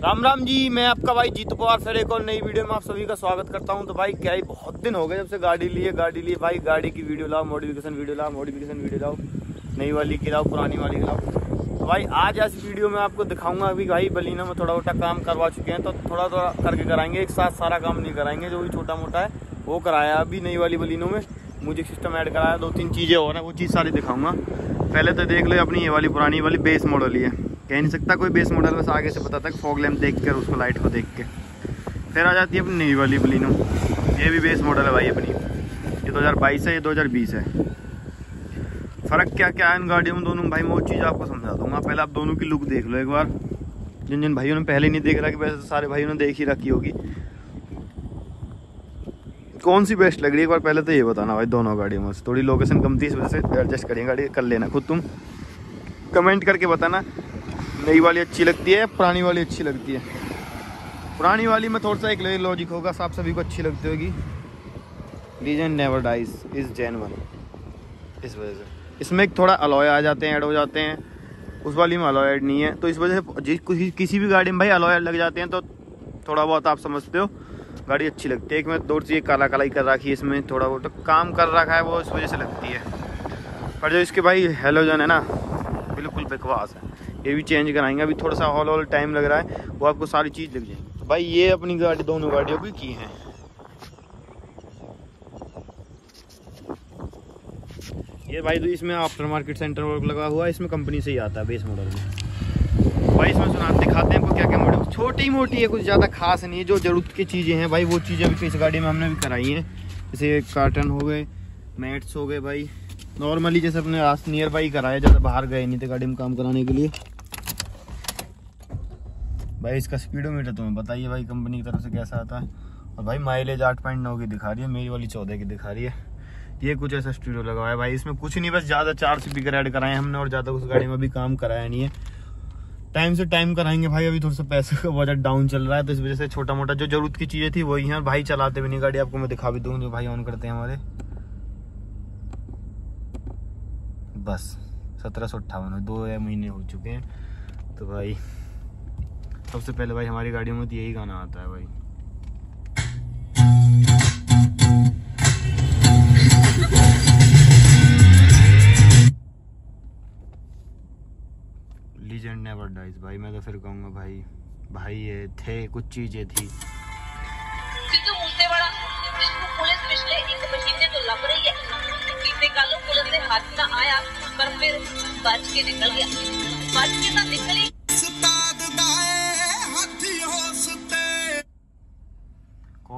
राम राम जी, मैं आपका भाई जीतू पवार फिर एक और नई वीडियो में आप सभी का स्वागत करता हूँ। तो भाई, क्या ही बहुत दिन हो गए जब से गाड़ी लिए गाड़ी लिए। भाई, गाड़ी की वीडियो लाओ मॉडिफिकेशन वीडियो लाओ मॉडिफिकेशन वीडियो लाओ। नई वाली की लाओ, पुरानी वाली की लाओ। तो भाई, आज इस वीडियो में आपको दिखाऊँगा अभी भाई, बलिना में थोड़ा मोटा काम करवा चुके हैं तो थोड़ा थोड़ा करके कराएँगे। एक साथ सारा काम नहीं कराएँगे, जो भी छोटा मोटा है, वो कराया। अभी नई वाली बलिनों में म्यूज़िक सिस्टम ऐड कराया, दो तीन चीज़ें और हैं, वो चीज़ सारी दिखाऊँगा। पहले तो देख लो अपनी ये वाली पुरानी वाली बेस मॉडल ही है। कह नहीं सकता, कोई बेस मॉडल बस आगे से पता तक फॉग लैम्प देख कर उसको लाइट को देख के फिर आ जाती है अपनी नई वाली बलिनो ये भी बेस मॉडल है भाई अपनी। ये 2022 है, ये 2020 है। फ़र्क क्या क्या है इन गाड़ियों में दोनों? भाई मैं वो चीज़ आपको समझा दूँगा। पहले आप दोनों की लुक देख लो एक बार। जिन जिन भाइयों ने पहले नहीं देख कि वैसे तो सारे भाइयों ने देख ही रखी होगी। कौन सी बेस्ट लग रही है? एक बार पहले तो ये बताना भाई, दोनों गाड़ियों में थोड़ी लोकेशन कम थी इस वजह से एडजस्ट करिए, गाड़ी कर लेना खुद तुम। कमेंट करके बताना। नई वाली अच्छी लगती है, पुरानी वाली अच्छी लगती है। पुरानी वाली में थोड़ा सा एक लॉजिक होगा, साफ़ सभी को अच्छी लगती होगी। Legend never dies is Jain one इस वजह से। इसमें एक थोड़ा अलॉय आ जाते हैं ऐड हो जाते हैं। उस वाली में अलॉय ऐड नहीं है तो इस वजह से किसी किसी भी गाड़ी में भाई अलॉय लग जाते हैं तो थोड़ा बहुत आप समझते हो, गाड़ी अच्छी लगती है। एक में दो चीज़ काला कालाई कर रखी है इसमें, थोड़ा बहुत तो काम कर रखा है, वो इस वजह से लगती है। पर जो इसके भाई हेलोजन है ना, बिल्कुल बकवास है। ये भी चेंज कराएँगे। अभी थोड़ा सा हॉल हॉल टाइम लग रहा है, वो आपको सारी चीज़ लग जाएगी। तो भाई, ये अपनी गाड़ी, दोनों गाड़ियों की की हैं। ये भाई तो इसमें आफ्टर मार्केट सेंटर वर्क लगा हुआ है, इसमें कंपनी से ही आता है बेस मॉडल में। भाई, इसमें सुना, दिखाते हैं आपको क्या क्या मॉडल छोटी मोटी है, कुछ ज़्यादा खास नहीं है, जो ज़रूरत की चीज़ें हैं। भाई, वो चीज़ें अभी इस गाड़ी में हमने भी कराई हैं। जैसे कार्टन हो गए मैट्स हो गए भाई। नॉर्मली जैसे अपने नियर बाई कराया, ज़्यादा बाहर गए नहीं थे गाड़ी में काम कराने के लिए। भाई, इसका स्पीडोमीटर तुम्हें बताइए भाई कंपनी की तरफ़ से कैसा आता है। और भाई माइलेज आठ पॉइंट नौ की दिखा रही है, मेरी वाली चौदह की दिखा रही है। ये कुछ ऐसा स्टूडियो लगा हुआ है भाई, इसमें कुछ नहीं, बस ज़्यादा चार स्पीकर ऐड कराए हमने और ज़्यादा उस गाड़ी में भी काम कराया नहीं है। टाइम से टाइम कराएँगे भाई, अभी थोड़ा सा पैसे का बजट डाउन चल रहा है तो इस वजह से छोटा मोटा जो ज़रूरत की चीज़ें थी वही है। भाई, चलाते भी नहीं गाड़ी, आपको मैं दिखा भी दूँ जो भाई ऑन करते हैं हमारे। बस, सत्रह सौ अट्ठावन, दो महीने हो चुके हैं तो भाई सबसे पहले भाई हमारी गाड़ियों में तो यही गाना आता है भाई। लीजेंड नेवर डाइज भाई, मैं तो फिर कहूँगा भाई भाई ये थे, कुछ चीज़ें थी। तो कल पुलिस ने हाथ ना आया, पर फिर बच के निकल गया। बच के तो निकली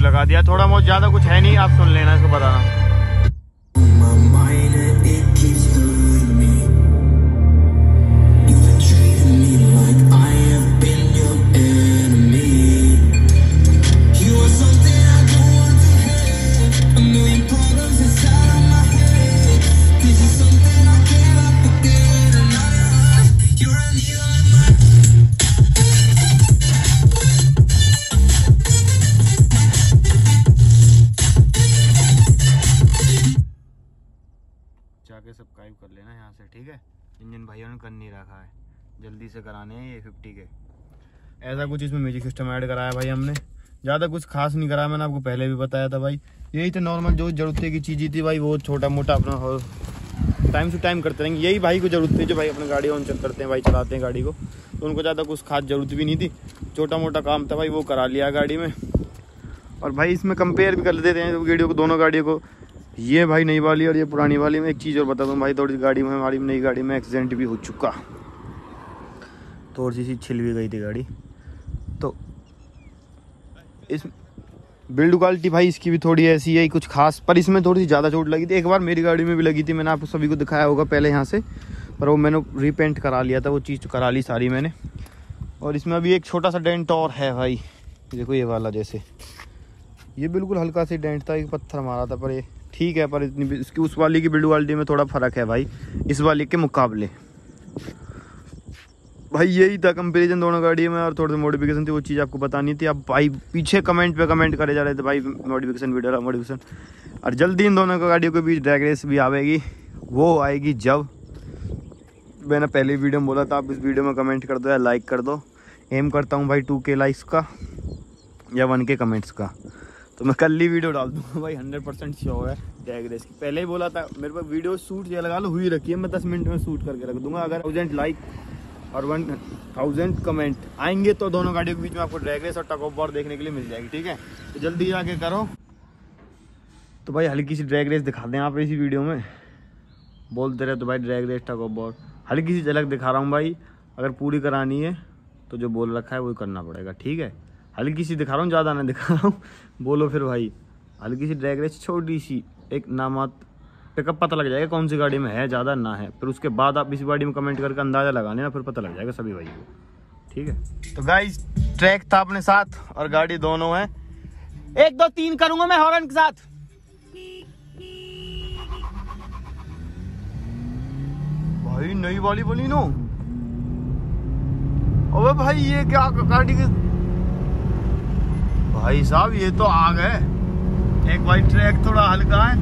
लगा दिया। थोड़ा बहुत ज़्यादा कुछ है नहीं आप सुन लेना इसको बताना। सब्सक्राइब कर लेना यहाँ से, ठीक है? इंजन भाइयों ने कर नहीं रखा है। जल्दी से कराने हैं ये फिफ्टी के। ऐसा कुछ इसमें म्यूज़िक सिस्टम ऐड कराया भाई हमने। ज़्यादा कुछ खास नहीं कराया, मैंने आपको पहले भी बताया था भाई। यही तो नॉर्मल जो ज़रूरत की चीज़ थी भाई, वो छोटा मोटा अपना हो टाइम टू टाइम करते रहेंगे। यही भाई को ज़रूरत थी जो भाई अपनी गाड़ी ऑन चेक करते हैं, भाई चलाते हैं गाड़ी को। तो उनको ज़्यादा कुछ खास ज़रूरत भी नहीं थी। छोटा मोटा काम था भाई, वो करा लिया गाड़ी में। और भाई इसमें कंपेयर भी कर देते हैं वीडियो को, दोनों गाड़ियों को। ये भाई नई वाली और ये पुरानी वाली में एक चीज़ और बता दूँ भाई, थोड़ी गाड़ी में, हमारी नई गाड़ी में एक्सीडेंट भी हो चुका। थोड़ी सी छिल भी गई थी गाड़ी। तो इस बिल्ड क्वालिटी भाई इसकी भी थोड़ी ऐसी है, कुछ खास, पर इसमें थोड़ी सी ज़्यादा चोट लगी थी। एक बार मेरी गाड़ी में भी लगी थी, मैंने आपको सभी को दिखाया होगा पहले यहाँ से, पर वो मैंने रीपेंट करा लिया था, वो चीज़ तो करा ली सारी मैंने। और इसमें अभी एक छोटा सा डेंट और है भाई, देखो ये वाला जैसे। ये बिल्कुल हल्का सी डेंट था, एक पत्थर मारा था, पर ये ठीक है, पर इतनी इसकी उस वाली की बिल्ड क्वालिटी में थोड़ा फ़र्क है भाई, इस वाली के मुकाबले। भाई यही था कंपेरिजन दोनों गाड़ियों में, और थोड़ी सी मॉडिफिकेशन थी, वो चीज़ आपको बतानी थी। आप भाई पीछे कमेंट पे कमेंट करे जा रहे थे, भाई मॉडिफिकेशन वीडियो मॉडिफिकेशन और जल्दी इन दोनों गाड़ियों के बीच ड्रैग रेस भी आवेगी। वो आएगी जब, मैंने पहले वीडियो में बोला था, आप इस वीडियो में कमेंट कर दो या लाइक कर दो। एम करता हूँ भाई टू के लाइक्स का या वन के कमेंट्स का। तो मैं कल ही वीडियो डाल दूँगा भाई हंड्रेड परसेंट श्योर है। टैग रेस की पहले ही बोला था, मेरे पास वीडियो शूट ये लगा लो, हुई रखी है, मैं दस मिनट में शूट करके रख दूँगा। अगर थाउज़ेंड लाइक और वन थाउज़ेंड कमेंट आएँगे तो दोनों गाड़ियों के बीच में आपको ड्रैग रेस और टक वॉर देखने के लिए मिल जाएगी, ठीक है? तो जल्दी जाके करो। तो भाई, हल्की सी ड्रैग रेस दिखा दें आप इसी वीडियो में। बोलते रहे तो भाई ड्रैग रेस टक वॉर हल्की सी झलक दिखा रहा हूँ भाई, अगर पूरी करानी है तो जो बोल रखा है, वही करना पड़ेगा, ठीक है? हल्की सी दिखा रहा हूँ, ज़्यादा ना दिखा रहा हूँ। बोलो फिर भाई। हल्की सी ड्रैग रेस छोटी सी, एक नामात पिकअप पता लग जाएगा कौन सी गाड़ी में है, ज़्यादा ना है। फिर उसके बाद आप इस गाड़ी में कमेंट करके अंदाज़ा लगा लेना फिर पता लग जाएगा सभी भाई को। ठीक है? तो गाइस ट्रैक था अपने साथ और गाड़ी दोनों है। एक, दो, तीन करूँगा मैं हॉर्न के साथ। भाई, नई वाली बोली नो। अबे भाई, ये क्या गाड़ी के भाई साहब, ये तो आग है। एक भाई ट्रैक थोड़ा हल्का है।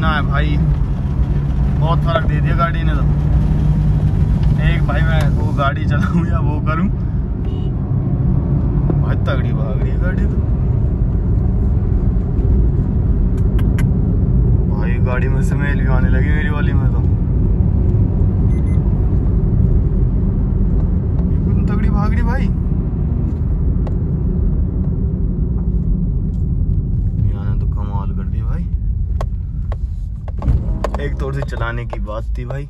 ना है भाई, बहुत फ़र्क दे दिया गाड़ी ने तो। एक भाई मैं वो गाड़ी चलाऊं या वो करूँ। भाई तगड़ी भाग रही है गाड़ी तो। भाई गाड़ी में स्मेल भी आने लगी मेरी वाली में तो। तगड़ी भाग रही भाई याने तो कमाल कर दी भाई एक थोड़ी सी चलाने की बात थी भाई।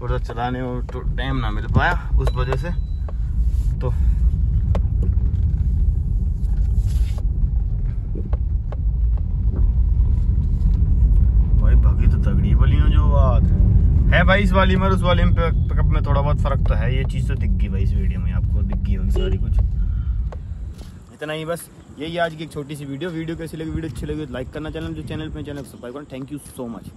थोड़ा सा चलाने तो टाइम ना मिल पाया उस वजह से। तो भाई भागी तो तगड़ी वाली जो बात है। भाई इस वाली में उस वाली में पिकअप में थोड़ा बहुत फ़र्क तो है। ये चीज़ तो दिख गई भाई इस वीडियो में। आपको दिख गई होगी सारी कुछ। इतना ही बस। यही आज की एक छोटी सी वीडियो वीडियो कैसी लगी? वीडियो अच्छी लगी तो लाइक करना चैनल। जो चैनल पे चैनल सब्सक्राइब करना। Thank you so much